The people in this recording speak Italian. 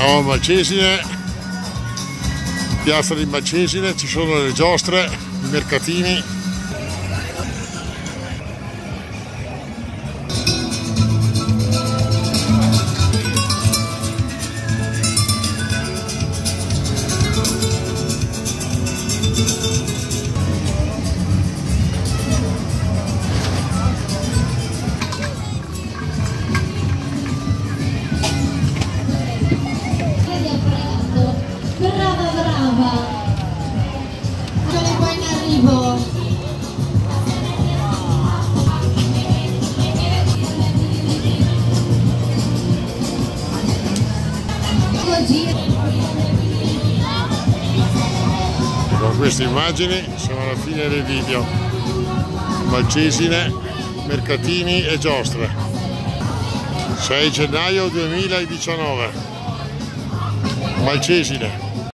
Siamo a Malcesine, piazza di Malcesine, ci sono le giostre, i mercatini. Brava, Con queste immagini siamo alla fine del video. Malcesine, mercatini e giostre. 6 gennaio 2019. Malcesine.